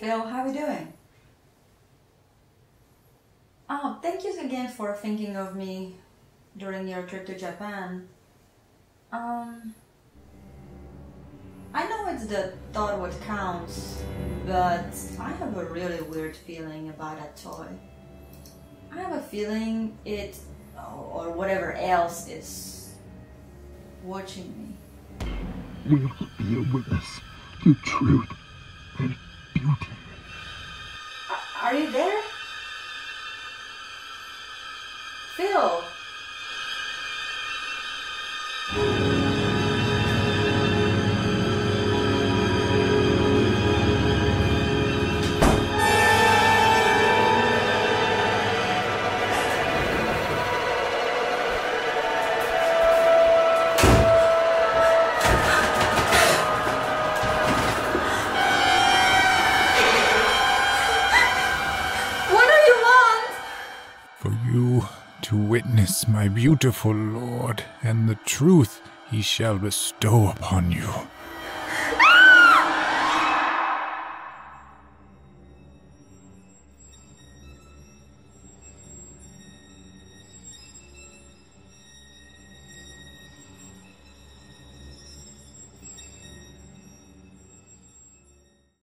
Phil, how are you doing? Oh, thank you again for thinking of me during your trip to Japan. Um, I know it's the thought what counts, but I have a really weird feeling about that toy. I have a feeling it, or whatever else, is watching me. Will be a witness to truth and beauty. Are you there? Phil! For you to witness my beautiful lord, and the truth he shall bestow upon you.